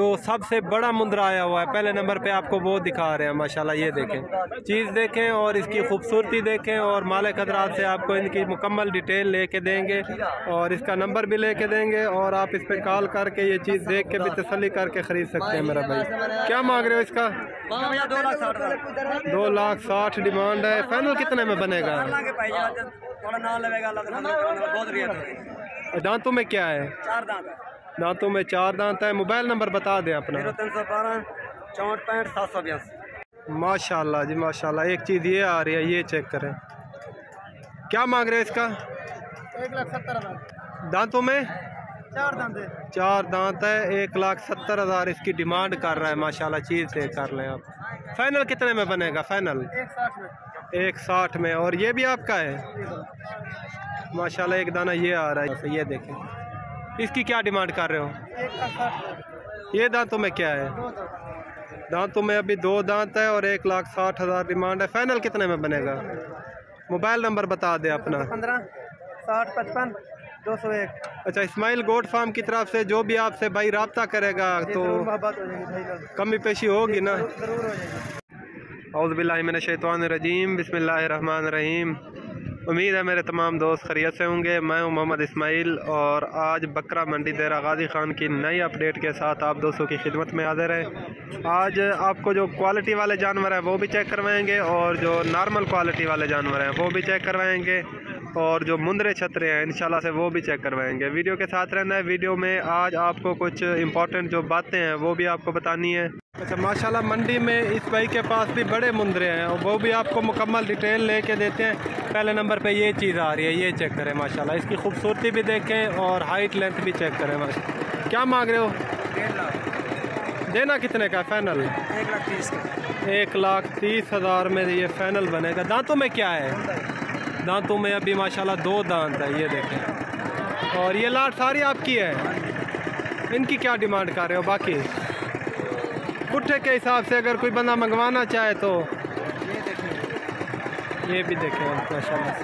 जो सबसे बड़ा मुंद्रा आया हुआ है। पहले नंबर पे आपको वो दिखा रहे हैं माशाल्लाह ये देखें। चीज़ देखें और इसकी खूबसूरती देखें और मालिक हजरात से आपको इनकी मुकम्मल डिटेल लेके देंगे और इसका नंबर भी लेके देंगे और आप इस पर कॉल करके ये चीज़ देख के भी तसली करके ख़रीद सकते हैं मेरा भाई। क्या मांग रहे हो इसका? दो लाख साठ दो लाख साठ डिमांड है। फाइनल कितने में बनेगा? रियायत दांतों में क्या है? चार दांत है। दांतों में चार दांत है मोबाइल नंबर बता दें अपना। ज़ीरो तीन सौ बारह चौंठ पैंठ सात सौ बयासी। माशाल्लाह जी माशाल्लाह। एक चीज़ ये आ रही है ये चेक करें। क्या मांग रहे हैं इसका? एक लाख सत्तर हज़ार। दांतों में? चार दांत है। चार दांत है एक लाख सत्तर हज़ार इसकी डिमांड कर रहा है माशाल्लाह चीज़ से कर लें आप। फाइनल कितने में बनेगा फाइनल? एक साठ में। एक साठ में और ये भी आपका है? माशाल्लाह एक दाना ये आ रहा है ये देखें। इसकी क्या डिमांड कर रहे हो? ये दांतों में क्या है? दांतों। में अभी दो दांत है और एक लाख साठ हज़ार डिमांड है। फाइनल कितने में बनेगा? मोबाइल नंबर बता दे अपना। पंद्रह साठ पचपन दो सौ एक। अच्छा इस्माइल गोट फार्म की तरफ़ से जो भी आपसे भाई रबता करेगा तो कमी पेशी होगी ना? हो जाएगी। अउज़बिल्लिमिनशैतानरजीम रहीम। उम्मीद है मेरे तमाम दोस्त खरीत से होंगे। मैं हूँ मोहम्मद इसमाइल और आज बकरा मंडी देरा गाजी खान की नई अपडेट के साथ आप दोस्तों की खिदमत में हाजिर है। आज आपको जो क्वालिटी वाले जानवर हैं, वो भी चेक करवाएँगे और जो नॉर्मल क्वालिटी वाले जानवर हैं, वो भी चेक करवाएँगे। और जो मुंदरे छतरे हैं इंशाल्लाह से वो भी चेक करवाएँगे। वीडियो के साथ रहना है। वीडियो में आज आपको कुछ इंपॉर्टेंट जो बातें हैं वो भी आपको बतानी है। अच्छा माशाल्लाह मंडी में इस भाई के पास भी बड़े मुंदरे हैं और वो भी आपको मुकम्मल डिटेल ले लेके देते हैं। पहले नंबर पे ये चीज़ आ रही है ये चेक करें माशाल्लाह। इसकी खूबसूरती भी देखें और हाइट लेंथ भी चेक करें माशा क्या मांग रहे हो? देना कितने का फाइनल एक लाख तीस का। एक लाख तीस हज़ार में ये फाइनल बनेगा। दांतों में क्या है? दांतों में अभी माशाल्लाह दो दांत है, ये देखें। और ये लाट सारी आपकी है। इनकी क्या डिमांड कर रहे हो? बाकी? पुट्ठे के हिसाब से अगर कोई बंदा मंगवाना चाहे तो। ये भी देखें, माशाल्लाह।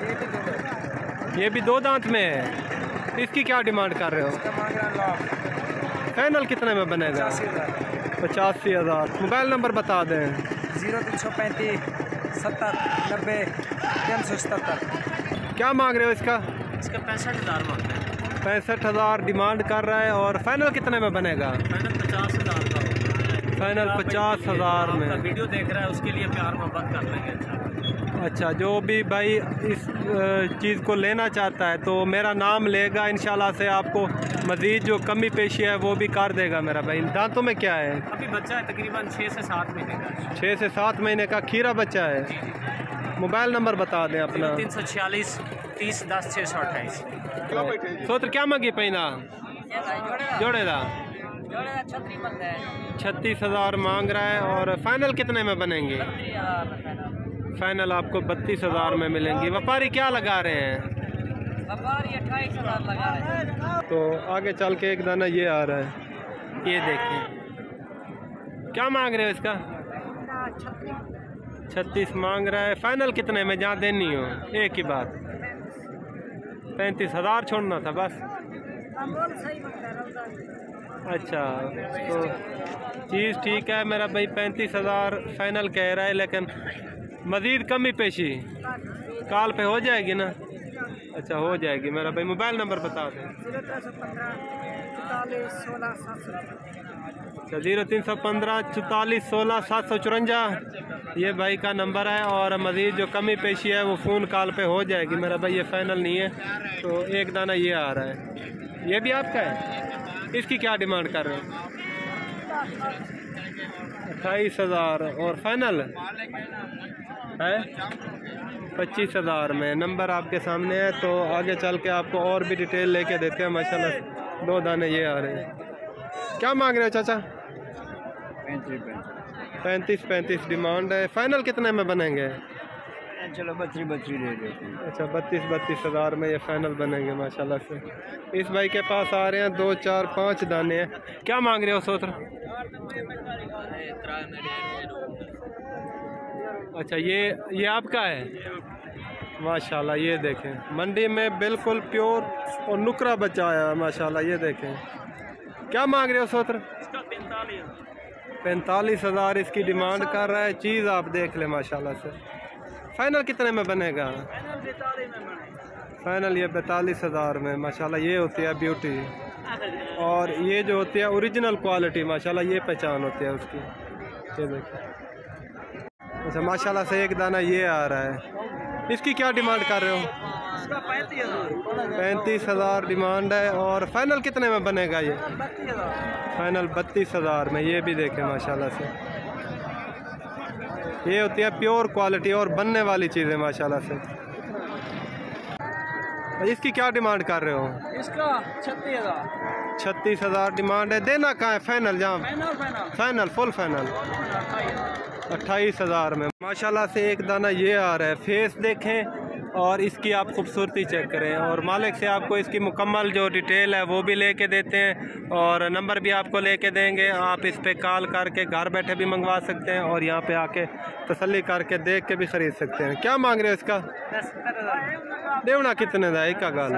ये भी दो दांत में है। इसकी क्या डिमांड कर रहे हो? फाइनल कितने में बनेगा? पचासी हज़ार। मोबाइल नंबर बता दें। ज़ीरो तीन सौ पैंतीस, सत्तर, नब्बे। तीन सौ सतहत्तर क्या मांग रहे हो इसका? इसका पैंसठ हज़ार मांग रहे हैं। पैंसठ हज़ार डिमांड कर रहा है और फाइनल कितने में बनेगा? फाइनल पचास हज़ार का फाइनल पचास हज़ार में। वीडियो देख रहा है उसके लिए प्यार मोहब्बत कर लेंगे अच्छा। अच्छा जो भी भाई इस चीज़ को लेना चाहता है तो मेरा नाम लेगा इन से आपको मज़ीद जो कमी पेशी है वो भी कर देगा मेरा भाई। दांतों में क्या है? अभी बच्चा है तकरीबन छः से सात महीने का। छः से सात महीने का खीरा बच्चा है? मोबाइल नंबर बता दें अपना। तीन सौ छियालीस तीस दस छः सौ अट्ठाईस। सोत्र क्या मंगी पैना जोड़े दा छत्तीस हज़ार मांग रहा है और फाइनल कितने में बनेंगे? फाइनल आपको बत्तीस हज़ार में मिलेंगी। व्यापारी क्या लगा रहे हैं? लगा रहे हैं तो आगे चल के एक दाना ये आ रहा है। ये देखिए क्या मांग रहे हो इसका? छत्तीस मांग रहा है। फाइनल कितने में? जहाँ देनी हो। एक ही बात। पैंतीस हज़ार छोड़ना था बस। अच्छा तो चीज़ ठीक है मेरा भाई, पैंतीस हज़ार फाइनल कह रहा है, लेकिन मज़ीद कमी पेशी। कॉल पे हो जाएगी ना? अच्छा हो जाएगी। मेरा भाई, मोबाइल नंबर बता दें। ज़ीरो तीन सौ पंद्रह चौतालीस सोलह सात सौ चुरंजा ये भाई का नंबर है और मज़ीद जो कमी पेशी है वो फ़ोन कॉल पे हो जाएगी। मेरा भाई, ये फाइनल नहीं है तो एक दाना ये आ रहा है। ये भी आपका है? इसकी क्या डिमांड कर रहे हो? अट्ठाईस हज़ार और फाइनल है? पच्चीस हज़ार में। नंबर आपके सामने है तो आगे चल के आपको और भी डिटेल लेके देते हैं। माशाल्लाह, दो दाने ये आ रहे हैं। क्या मांग रहे हो चाचा? पैंतीस पैंतीस। डिमांड है। फाइनल कितने में बनेंगे? चलो बत्ती बत्ती दे देते अच्छा बत्तीस बत्तीस हज़ार में ये फाइनल बनेंगे माशाल्लाह से। इस भाई के पास आ रहे हैं दो चार पाँच दाने। हैं क्या मांग रहे हो सोत्र? अच्छा ये ये आपका है? माशाल्लाह ये देखें। मंडी में बिल्कुल प्योर और नुकरा बच्चा आया है माशाल्लाह ये देखें। क्या मांग रहे हो सोत्र? पैंतालीस हज़ार इसकी डिमांड कर रहा है चीज़ आप देख लें माशाल्लाह से। फाइनल कितने में बनेगा? फाइनल ये पैंतालीस हज़ार में माशाल्लाह ये होती है ब्यूटी और ये जो होती है ओरिजिनल क्वालिटी माशाल्लाह ये पहचान होती है उसकी। ये देखिए। अच्छा माशाल्लाह से एक दाना ये आ रहा है। इसकी क्या डिमांड कर रहे हो? पैंतीस हज़ार। डिमांड है और फाइनल कितने में बनेगा ये? फाइनल बत्तीस हज़ार में ये भी देखें माशाल्लाह से। ये होती है प्योर क्वालिटी और बनने वाली चीज़ें माशाल्लाह से। इसकी क्या डिमांड कर रहे हो? इसका छत्तीस हज़ार। छत्तीस हज़ार डिमांड है। देना कहाँ है? फाइनल जहाँ? Final final. Final full final. अट्ठाईस हज़ार में। माशाल्लाह से एक दाना ये आ रहा है। फेस देखें और इसकी आप खूबसूरती चेक करें। और मालिक से आपको इसकी मुकम्मल जो डिटेल है, वो भी लेके देते हैं। और नंबर भी आपको लेके देंगे। आप इस पर कॉल करके घर बैठे भी मंगवा सकते हैं और यहाँ पे आके तसल्ली करके देख के भी ख़रीद सकते हैं। क्या मांग रहे हो इसका? देवना कितने का एक का गाल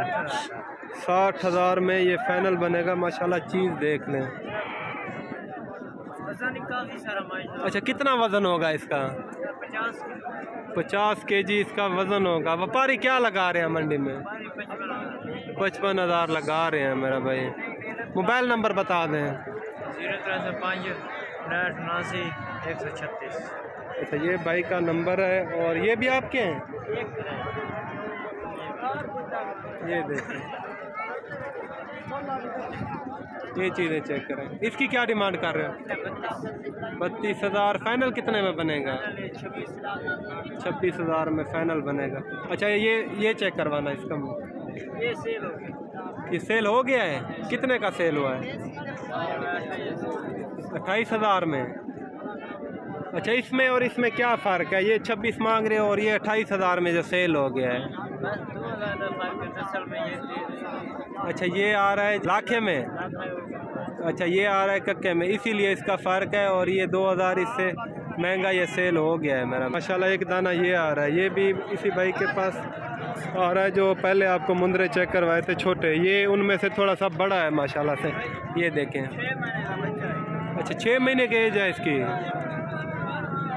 साठ हज़ार में ये फाइनल बनेगा, माशाल्लाह चीज़ देख लें। अच्छा कितना वज़न होगा इसका? पचास के जी इसका वज़न होगा। व्यापारी क्या लगा रहे हैं मंडी में? पचपन हज़ार। लगा रहे हैं मेरा भाई। मोबाइल नंबर बता दें। ज़ीरो से पाँच उनाठ उनासी एक सौ छत्तीस। अच्छा ये भाई का नंबर है और ये भी आपके हैं। ये देखें। ये चीज़ें चेक करें। इसकी क्या डिमांड कर रहे हो? बत्तीस हज़ार। फाइनल कितने में बनेगा? छब्बीस हज़ार में फाइनल बनेगा। अच्छा ये ये चेक करवाना इसका ये सेल हो गया। ये सेल हो गया है? कितने का सेल हुआ है? अट्ठाईस हज़ार में। अच्छा इसमें और इसमें क्या फ़र्क है? ये छब्बीस मांग रहे हो और ये अट्ठाईस हज़ार में जो सेल हो गया है। अच्छा ये आ रहा है लाखे में? अच्छा ये आ रहा है कक्के में। इसीलिए इसका फ़र्क है और ये दो हज़ार इससे महँगा ये सेल हो गया है मेरा। माशाल्लाह, एक दाना ये आ रहा है। ये भी इसी भाई के पास आ रहा है जो पहले आपको मुंदरे चेक करवाए थे छोटे। ये उनमें से थोड़ा सा बड़ा है, माशाल्लाह से। ये देखें। अच्छा छः महीने की एज है इसकी।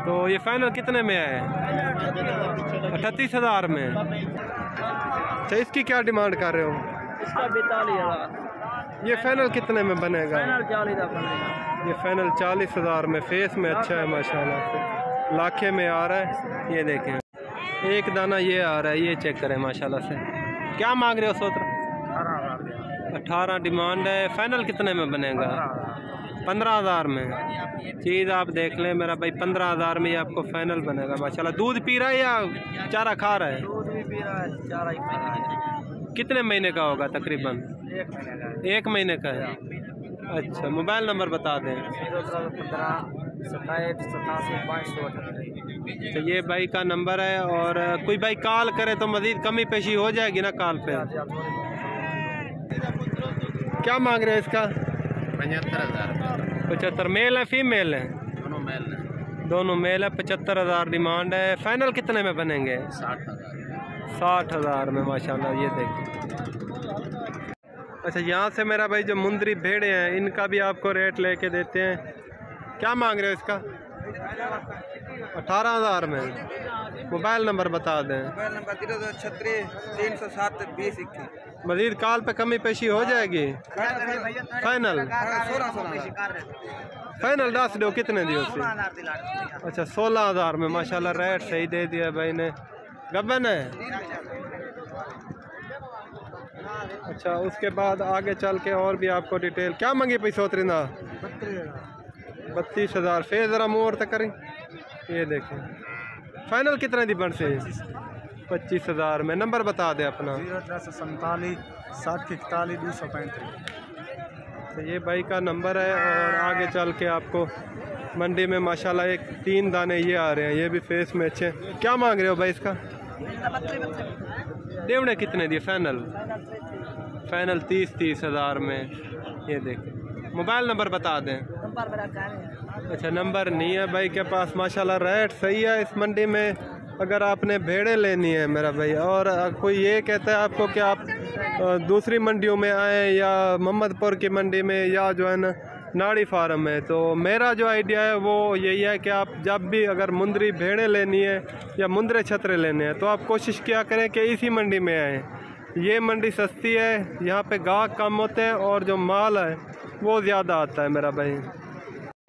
तो ये फाइनल कितने में है? अठतीस हज़ार में। अच्छा इसकी क्या डिमांड कर रहे हो? इसका बैतालीस हज़ार। ये फाइनल कितने में बनेगा? फाइनल चालीस बनेगा। ये फाइनल चालीस हज़ार में फेस में अच्छा है माशाल्लाह से। लाखे में आ रहा है ये देखें। एक दाना ये आ रहा है ये चेक करें माशाल्लाह से। क्या मांग रहे हो सोत्र अठारह डिमांड है फाइनल कितने में बनेगा? पंद्रह हज़ार में। चीज़ आप देख लें मेरा भाई पंद्रह हज़ार में ये आपको फाइनल बनेगा माशाल्लाह। दूध पी रहा है या चारा खा रहा है? दूध भी पी रहा है चारा ही खा रहा है। कितने महीने का होगा तकरीबन? एक महीने का है। एक महीने का है? अच्छा मोबाइल नंबर बता दें। तो ये भाई का नंबर है और कोई भाई कॉल करे तो मज़ीद कमी पेशी हो जाएगी ना कॉल पे? क्या मांग रहे हैं इसका? पचहत्तर हज़ार पचहत्तर। मेल है फीमेल है? दोनों मेल है। दोनों मेल है पचहत्तर हज़ार डिमांड है। फाइनल कितने में बनेंगे? साठ हज़ार। साठ हज़ार में माशाल्लाह ये देखिए। अच्छा यहाँ से मेरा भाई जो मुंदरी भेड़े हैं इनका भी आपको रेट लेके देते हैं। क्या मांग रहे हो इसका? अठारह हज़ार में। मोबाइल नंबर बता दें। मोबाइल नंबर ज़ीरो दो छत्तीस तीन सौ सात बीस इक्कीस। मजीद काल पे कमी पेशी हो जाएगी। फाइनल फाइनल दस दो कितने दियो उससे अच्छा सोलह हज़ार में, माशाल्लाह रेट सही दे दिया भाई ने। गबन है अच्छा उसके बाद आगे चल के और भी आपको डिटेल क्या मंगी पी सोतरिंदा बत्तीस हज़ार। फिर ज़रा मुँह और तक करें। ये देखें फाइनल कितने दी बन से? पच्चीस हज़ार में। नंबर बता दें अपना। ज़ीरो चार सौ सैंतालीस सात इकतालीस दो सौ पैंतीस। तो ये भाई का नंबर है और आगे चल के आपको मंडी में माशाल्लाह एक तीन दाने ये आ रहे हैं। ये भी फेस में अच्छे हैं। क्या मांग रहे हो भाई इसका? देवड़े कितने दिए? फाइनल। फाइनल तीस तीस हज़ार में। ये देखें। मोबाइल नंबर बता दें। अच्छा नंबर नहीं है भाई के पास। माशाल्लाह रेट सही है इस मंडी में। अगर आपने भेड़ें लेनी है मेरा भाई, और कोई ये कहता है आपको कि आप दूसरी मंडियों में आए या मोहम्मदपुर की मंडी में या जो है ना, नाड़ी फार्म है तो मेरा जो आइडिया है वो यही है कि आप जब भी अगर मुंदरी भेड़ें लेनी है या मुंदरे छतरे लेने हैं तो आप कोशिश किया करें कि इसी मंडी में आएँ। ये मंडी सस्ती है, यहाँ पे गाहक कम होते हैं और जो माल है, वो ज़्यादा आता है मेरा भाई।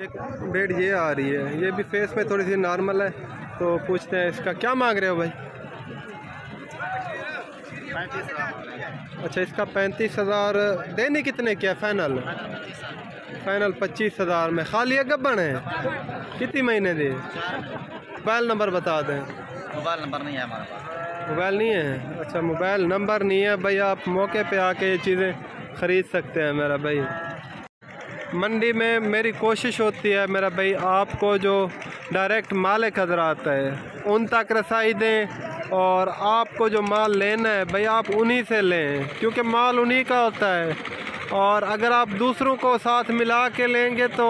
एक भेड़ ये आ रही है, ये भी फेस में थोड़ी सी नॉर्मल है। तो पूछते हैं इसका क्या मांग रहे हो भाई? अच्छा इसका पैंतीस हज़ार देने कितने क्या फ़ाइनल फाइनल पच्चीस हज़ार में खाली है गब्बन है? कितनी महीने दी? मोबाइल नंबर बता दें। मोबाइल नंबर नहीं है हमारे पास। मोबाइल नहीं है? अच्छा मोबाइल नंबर नहीं है भाई आप मौके पे आके ये चीज़ें ख़रीद सकते हैं मेरा भाई। मंडी में मेरी कोशिश होती है मेरा भाई आपको जो डायरेक्ट मालिक हजरात है। उन तक रसाई दें और आपको जो माल लेना है, भाई आप उन्हीं से लें, क्योंकि माल उन्हीं का होता है। और अगर आप दूसरों को साथ मिला के लेंगे तो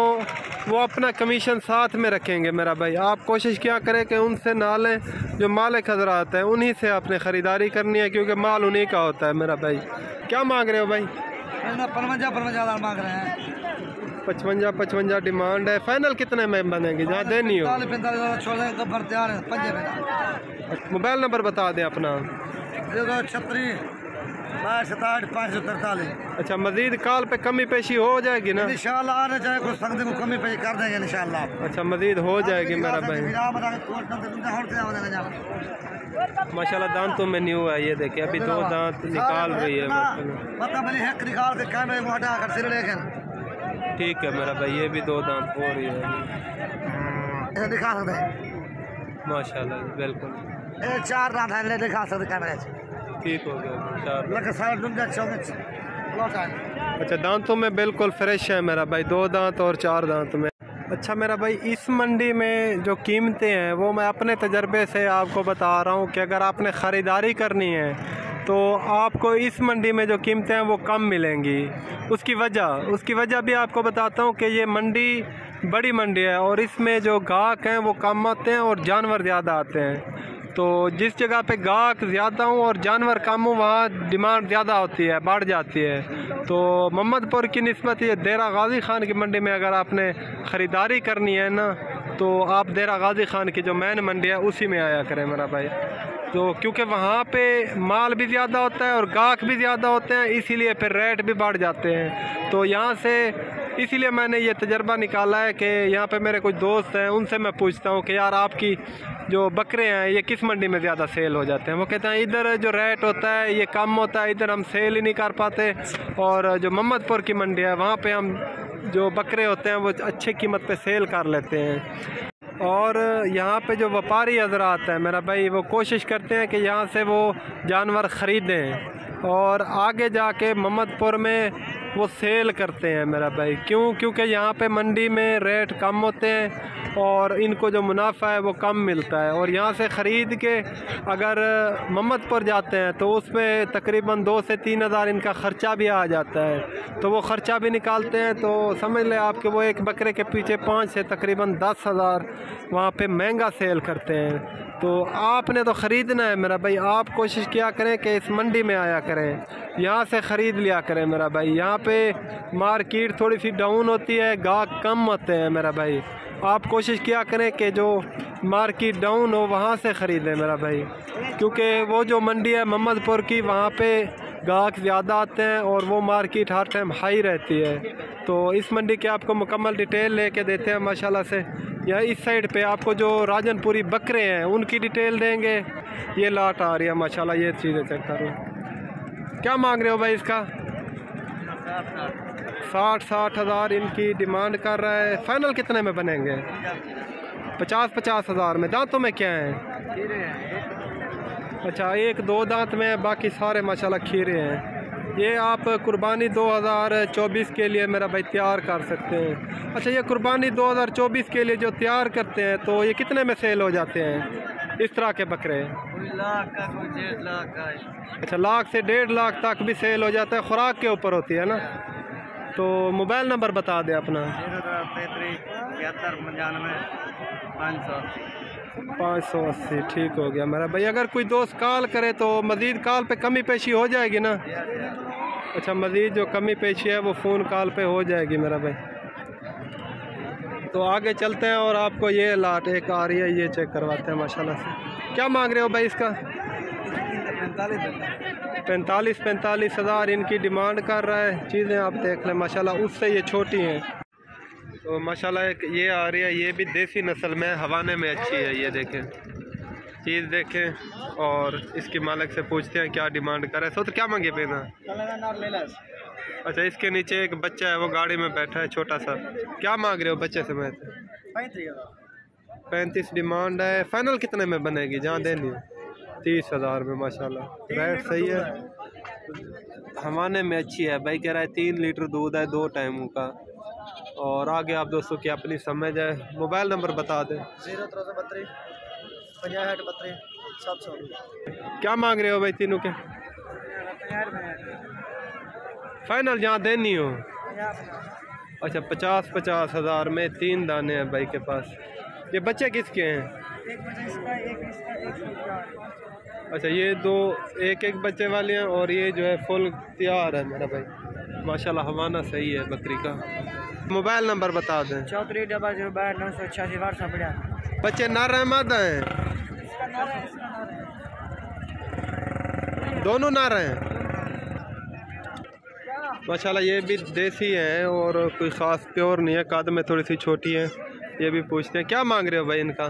वो अपना कमीशन साथ में रखेंगे, मेरा भाई। आप कोशिश क्या करें कि उनसे ना लें, जो मालिक हजरात हैं, उन्हीं से आपने ख़रीदारी करनी है, क्योंकि माल उन्हीं का होता है, मेरा भाई। क्या मांग रहे हो भाई? परवंजा परवंजा मांग रहे हैं। पचवंजा पचवंजा डिमांड है। फाइनल कितने में बनेगी? जहाँ देनी हो। मोबाइल नंबर बता दें अपना। अच्छा मजीद कॉल पे कमी पेशी हो जाएगी ना? इंशाल्लाह आने चाहे कुछ सकते को कमी पेशी कर देंगे इंशाल्लाह। अच्छा मजीद हो जाएगी मेरा भाई। माशाल्लाह दांतों में न्यू है ये देखिए अभी दो दांत निकाल रही है। पता मैंने हैक निकाल के कैमरे को हटा कर सिर लेकिन ठीक है मेरा भाई ये भी दो दांत हो रही है। दिखा सकते हैं? माशाल्लाह बिल्कुल। चार दांत है दिखा सकते कैमरे से। ठीक हो गया चार अच्छा दांतों में बिल्कुल फ्रेश है मेरा भाई दो दांत और चार दांत में। अच्छा मेरा भाई इस मंडी में जो कीमतें हैं वो मैं अपने तजर्बे से आपको बता रहा हूँ कि अगर आपने ख़रीदारी करनी है तो आपको इस मंडी में जो कीमतें हैं वो कम मिलेंगी। उसकी वजह उसकी वजह भी आपको बताता हूँ कि ये मंडी बड़ी मंडी है और इसमें जो गाहक हैं वो कम आते हैं और जानवर ज़्यादा आते हैं। तो जिस जगह पे गाहक ज़्यादा हूँ और जानवर कम हूँ, वहाँ डिमांड ज़्यादा होती है, बढ़ जाती है। तो मोहम्मदपुर की नस्बत ये देरा गाज़ी ख़ान की मंडी में अगर आपने ख़रीदारी करनी है ना तो आप देरा गाज़ी ख़ान की जो मैन मंडी है, उसी में आया करें मेरा भाई। तो क्योंकि वहाँ पे माल भी ज़्यादा होता है और गाहक भी ज़्यादा होते हैं, इसीलिए फिर रेट भी बढ़ जाते हैं। तो यहाँ से इसीलिए मैंने ये तजर्बा निकाला है कि यहाँ पे मेरे कुछ दोस्त हैं, उनसे मैं पूछता हूँ कि यार आपकी जो बकरे हैं, ये किस मंडी में ज़्यादा सेल हो जाते हैं? वो कहते हैं, इधर जो रेट होता है, ये कम होता है, इधर हम सेल ही नहीं कर पाते। और जो मोहम्मदपुर की मंडी है, वहाँ पर हम जो बकरे होते हैं, वो अच्छे कीमत पे सेल कर लेते हैं। और यहाँ पे जो व्यापारी हजरात हैं, मेरा भाई, वो कोशिश करते हैं कि यहाँ से वो जानवर ख़रीदें और आगे जाके मोहम्मदपुर में वो सेल करते हैं मेरा भाई। क्यों? क्योंकि यहाँ पे मंडी में रेट कम होते हैं और इनको जो मुनाफा है वो कम मिलता है। और यहाँ से ख़रीद के अगर मोहम्मदपुर जाते हैं तो उस पर तकरीबन दो से तीन हज़ार इनका ख़र्चा भी आ जाता है। तो वो ख़र्चा भी निकालते हैं तो समझ लें आपके वो एक बकरे के पीछे पाँच से तकरीबन दस हज़ार वहाँ पर महँगा सेल करते हैं। तो आपने तो ख़रीदना है मेरा भाई। आप कोशिश किया करें कि इस मंडी में आया करें। यहाँ से ख़रीद लिया करें मेरा भाई। यहाँ पे मार्केट थोड़ी सी डाउन होती है, गाहक कम होते हैं मेरा भाई। आप कोशिश किया करें कि जो मार्केट डाउन हो, वहाँ से ख़रीदें मेरा भाई। क्योंकि वो जो मंडी है मोहम्मदपुर की, वहाँ पे गाहक ज़्यादा आते हैं और वो मार्केट हर टाइम हाई रहती है। तो इस मंडी की आपको मुकम्मल डिटेल लेके देते हैं, माशाल्लाह से। या इस साइड पे आपको जो राजनपुरी बकरे हैं, उनकी डिटेल देंगे। ये लाट आ रही है, माशाल्लाह, ये चीज़ें चेक करो। क्या मांग रहे हो भाई इसका? साठ साठ हज़ार इनकी डिमांड कर रहा है। फाइनल कितने में बनेंगे? पचास पचास हज़ार में। दांतों में क्या है? अच्छा एक दो दांत में, बाकी सारे, माशाल्लाह, खीरे हैं। ये आप कुर्बानी 2024 के लिए मेरा भाई तैयार कर सकते हैं। अच्छा ये कुर्बानी 2024 के लिए जो तैयार करते हैं तो ये कितने में सेल हो जाते हैं? इस तरह के बकरे। लाख का कोई डेढ़ लाख का। अच्छा लाख से डेढ़ लाख तक भी सेल हो जाता है खुराक के ऊपर होती है ना? तो मोबाइल नंबर बता दें अपना। पाँच सौ। पाँच सौ अस्सी, ठीक हो गया मेरा। भाई, अगर कोई दोस्त कॉल करे तो मज़ीद कॉल पे कमी पेशी हो जाएगी ना? अच्छा मज़ीद जो कमी पेशी है, वो फ़ोन कॉल पे हो जाएगी मेरा भाई। तो आगे चलते हैं और आपको ये लाट एक आ रही है, ये चेक करवाते हैं, माशाल्लाह से। क्या मांग रहे हो भाई इसका? पैंतालीस पैंतालीस हज़ार इनकी डिमांड कर रहा है। चीज़ें आप देख लें, माशाल्लाह, उससे ये छोटी हैं। तो माशाल्लाह एक ये आ रही है ये भी देसी नस्ल में हवाने में अच्छी है ये देखें। चीज़ देखें और इसके मालिक से पूछते हैं क्या डिमांड करे सो तो क्या मांगे पेना अच्छा इसके नीचे एक बच्चा है वो गाड़ी में बैठा है छोटा सा। क्या मांग रहे हो बच्चे से मैं? पैंतीस डिमांड है। फाइनल कितने में बनेगी? जहाँ देनी है। तीस हज़ार में माशाल्लाह। रेट सही है। हमारे में अच्छी है। भाई कह रहा है तीन लीटर दूध है दो टाइमों का। और आगे आप दोस्तों की अपनी समझ है। मोबाइल नंबर बता दें। ज़ीरो क्या मांग रहे हो भाई तीनों के? फाइनल जहाँ देनी हो। अच्छा पचास पचास हज़ार में तीन दाने हैं भाई के पास। ये बच्चे किसके हैं? एक इसका एक इसका एक अच्छा ये दो एक एक बच्चे वाले हैं और ये जो है फुल तैयार है मेरा भाई। माशाल्लाह हवाना सही है बकरी का। मोबाइल नंबर बता दें। चौधरी डबल ज़ीरो बारह नौ सौ छियासी बारह सौ बढ़िया बच्चे नर हैं मादा है। दोनों नर हैं? माशाल्लाह ये भी देसी हैं और कोई ख़ास प्योर नहीं है कद में थोड़ी सी छोटी है। ये भी पूछते हैं क्या मांग रहे हो भाई इनका?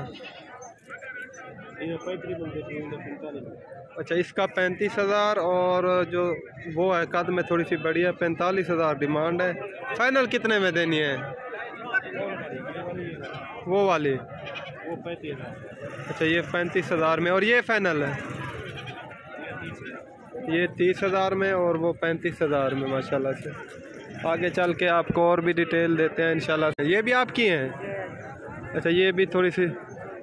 अच्छा इसका पैंतीस हज़ार और जो वो है, कद में थोड़ी सी बड़ी है, पैंतालीस हज़ार डिमांड है। फाइनल कितने में देनी है? वो वाली। वो पैंतीस अच्छा ये पैंतीस हज़ार में और ये फाइनल है। ये तीस हज़ार में और वो पैंतीस हज़ार में, माशाल्लाह से। आगे चल के आपको और भी डिटेल देते हैं, इंशाल्लाह ये भी आपकी हैं? अच्छा ये भी थोड़ी सी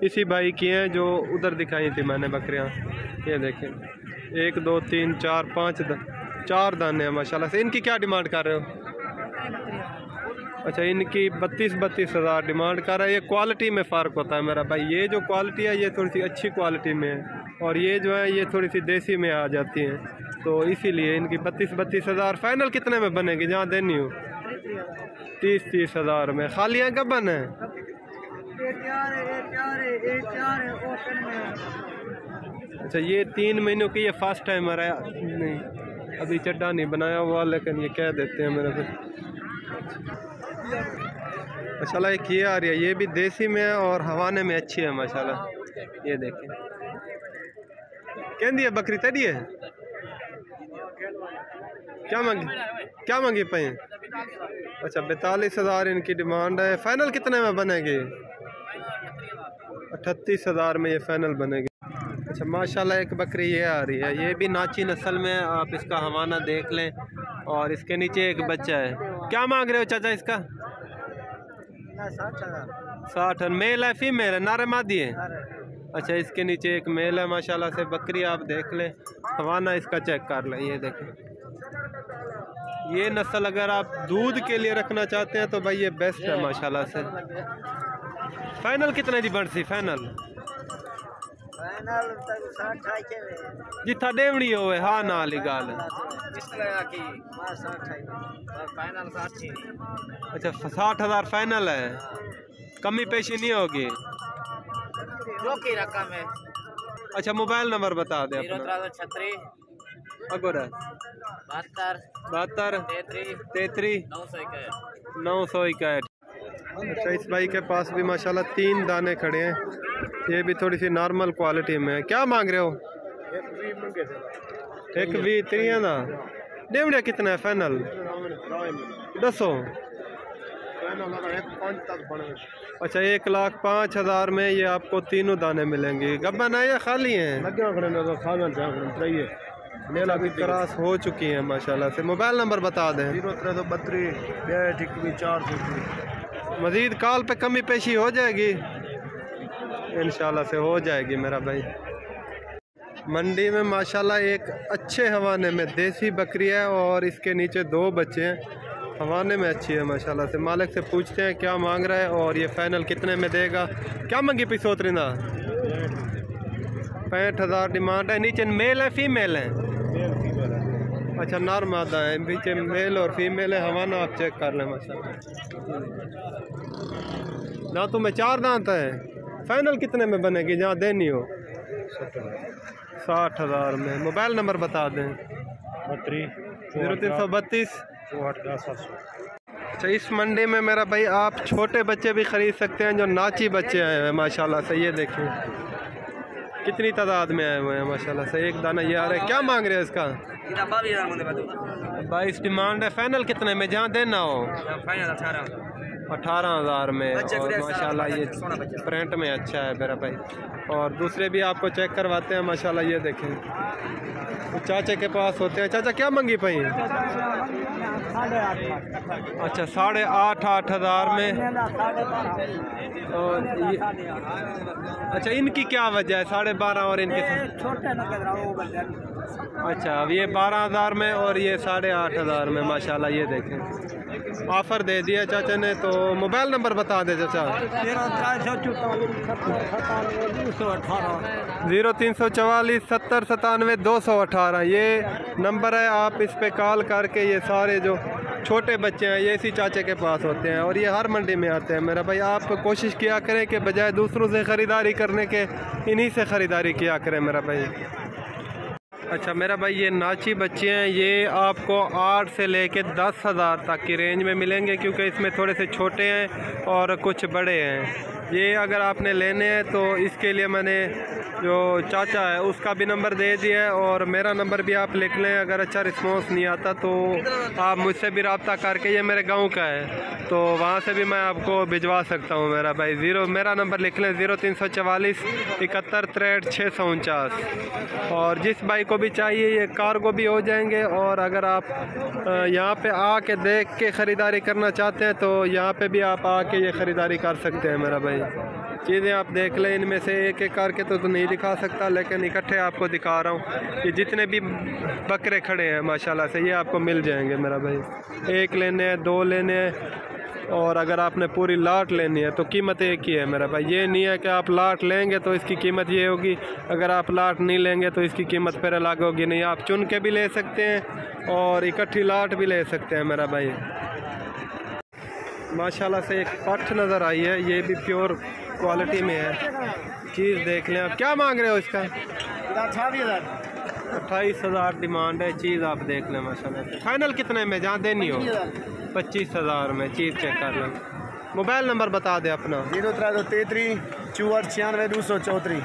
इसी भाई की हैं जो उधर दिखाई थी मैंने बकरियाँ। ये देखें। एक दो तीन चार पाँच द, चार दाने हैं माशाल्लाह से। इनकी क्या डिमांड कर रहे हो? अच्छा इनकी बत्तीस बत्तीस हज़ार डिमांड कर रहा है। ये क्वालिटी में फ़र्क होता है मेरा भाई। ये जो क्वालिटी है ये थोड़ी सी अच्छी क्वालिटी में है। और ये जो है ये थोड़ी सी देसी में आ जाती हैं। तो इसीलिए इनकी बत्तीस बत्तीस हज़ार। फाइनल कितने में बनेगी? जहाँ देनी हो। तीस तीस हज़ार में। खालियाँ कब बने? अच्छा ये तीन महीनों की ये फ़र्स्ट टाइम आ रहा है। नहीं, अभी चड्डा नहीं बनाया हुआ, लेकिन ये कह देते हैं मेरे फिर माशाल्लाह एक ये आ रही है, ये भी देसी में है और हवाने में अच्छी है माशाल्लाह ये देखें। कहती है बकरी तड़ी है? क्या मांगी? क्या मांगी पे अच्छा बैतालीस हज़ार इनकी डिमांड है। फाइनल कितने में बनेगी? अठतीस हज़ार में ये फाइनल बनेगी। अच्छा माशाल्लाह एक बकरी ये आ रही है। ये भी नाची नस्ल में आप इसका हवाना देख लें और इसके नीचे एक बच्चा है। क्या मांग रहे हो चाचा इसका? साठ मेल है फीमेल है? नारे मादी है अच्छा इसके नीचे एक मेल है, माशाल्लाह से बकरी आप देख लें। हवाना इसका चेक कर लें, ये देखें। ये नस्ल अगर आप दूध के लिए रखना चाहते हैं तो भाई ये बेस्ट है, माशाल्लाह से। फाइनल कितने की बढ़ सी फाइनल जिथा डेवनी होवे। हाँ ना वाली गाल। अच्छा साठ हज़ार फाइनल है। कमी पेशी नहीं होगी। जो की रकम है। अच्छा मोबाइल नंबर बता दे अपना। अगोर बहत्तर। बहत्तर। तैतरी नौ सौ इक्यासी। नौ सौ इकहठ अच्छा इस भाई के पास भी माशाल्लाह तीन दाने खड़े हैं। ये भी थोड़ी सी नॉर्मल क्वालिटी में है। क्या मांग रहे हो? एक भी त्रिया दा डेवड़िया कितना है फाइनल दसो। अच्छा एक लाख पाँच हज़ार में ये आपको तीनों दाने मिलेंगे। गब्बन है या खाली हैं? क्रॉस हो चुकी हैं, माशाल्लाह से। मोबाइल नंबर बता दें। ज़ीरो त्रै सौ बत्तीस चार सौ मजीद कॉल पे कमी पेशी हो जाएगी। इंशाल्लाह से हो जाएगी मेरा भाई। मंडी में माशाल्लाह एक अच्छे हवाने में देसी बकरी है और इसके नीचे दो बच्चे हैं। हवाने में अच्छी है माशाल्लाह से। मालिक से पूछते हैं क्या मांग रहा है और ये फाइनल कितने में देगा। क्या मंगी पी पैंठ हज़ार डिमांड है। नीचे मेल है, फीमेल है। अच्छा नर मादा है पीछे मेल और फीमेल है हवाना आप चेक कर लें माशा ना तो मैं चार दांत है। फाइनल कितने में बनेगी? जहाँ देनी हो। साठ हज़ार में। मोबाइल नंबर बता दें। ज़ीरो तीन सौ बत्तीस। अच्छा इस मंडी में मेरा भाई आप छोटे बच्चे भी ख़रीद सकते हैं जो नाची बच्चे आए हैं माशाल्लाह से ये देखें कितनी तादाद में आए हुए हैं माशाल्लाह से? एक दाना ये आ रहा है। क्या मांग रहे हैं इसका? बाईस डिमांड है। फाइनल कितने में? जहाँ देना हो? अठारह। हज़ार में। और माशाल्लाह ये प्रिंट में अच्छा है मेरा भाई। और दूसरे भी आपको चेक करवाते हैं माशाल्लाह ये देखें। चाचा के पास होते हैं। चाचा क्या मंगी पाई अच्छा साढ़े आठ आठ हज़ार में। और ये अच्छा इनकी क्या वजह है? साढ़े बारह और इनके अच्छा अब ये बारह हज़ार में और ये साढ़े आठ हज़ार में माशाल्लाह ये देखें। ऑफ़र दे दिया चाचा ने तो मोबाइल नंबर बता दे चाचा। ज़ीरो तीन सौ चवालीस सत्तर सतानवे दो सौ अठारह। ये नंबर है आप इस पे कॉल करके ये सारे जो छोटे बच्चे हैं ये इसी चाचे के पास होते हैं और ये हर मंडी में आते हैं। मेरा भाई आप कोशिश किया करें कि बजाय दूसरों से ख़रीदारी करने के इन्हीं से ख़रीदारी किया करें मेरा भाई। अच्छा मेरा भाई, ये नाची बच्चे हैं, ये आपको आठ से लेके दस हज़ार तक की रेंज में मिलेंगे, क्योंकि इसमें थोड़े से छोटे हैं और कुछ बड़े हैं। ये अगर आपने लेने हैं तो इसके लिए मैंने जो चाचा है, उसका भी नंबर दे दिया है और मेरा नंबर भी आप लिख लें, अगर अच्छा रिस्पॉन्स नहीं आता तो आप मुझसे भी रबता करके, ये मेरे गाँव का है तो वहाँ से भी मैं आपको भिजवा सकता हूँ मेरा भाई। ज़ीरो, मेरा नंबर लिख लें, ज़ीरो तीन सौ चवालीस इकहत्तर तिरठ छः सौ उनचास। और जिस भाई को भी चाहिए, ये कार्गो भी हो जाएँगे, और अगर आप यहाँ पे आके देख के ख़रीदारी करना चाहते हैं तो यहाँ पे भी आप आके ये ख़रीदारी कर सकते हैं मेरा भाई। चीज़ें आप देख लें इनमें से एक एक करके तो, तो नहीं दिखा सकता लेकिन इकट्ठे आपको दिखा रहा हूँ। कि जितने भी बकरे खड़े हैं माशाल्लाह से ये आपको मिल जाएँगे मेरा भाई। एक लेने हैं दो लेने हैं और अगर आपने पूरी लाट लेनी है तो कीमत एक ही है मेरा भाई। ये नहीं है कि आप लाट लेंगे तो इसकी कीमत ये होगी अगर आप लाट नहीं लेंगे तो इसकी कीमत फिर अलग होगी। नहीं आप चुन के भी ले सकते हैं और इकट्ठी लाट भी ले सकते हैं मेरा भाई। माशाल्लाह से एक पठ नज़र आई है, ये भी प्योर क्वालिटी में है। चीज़ देख लें आप। क्या मांग रहे हो इसका? अट्ठाईस हज़ार डिमांड है, चीज़ आप देख लें, माशाल्लाह फाइनल कितने में? जहाँ देनी हो। पच्चीस हज़ार में, चीज़ चेक कर लें। मोबाइल नंबर बता दें अपना। ज़ीरो त्रै सौ तेतरी चौहठ छियानवे, दो सौ चौतरी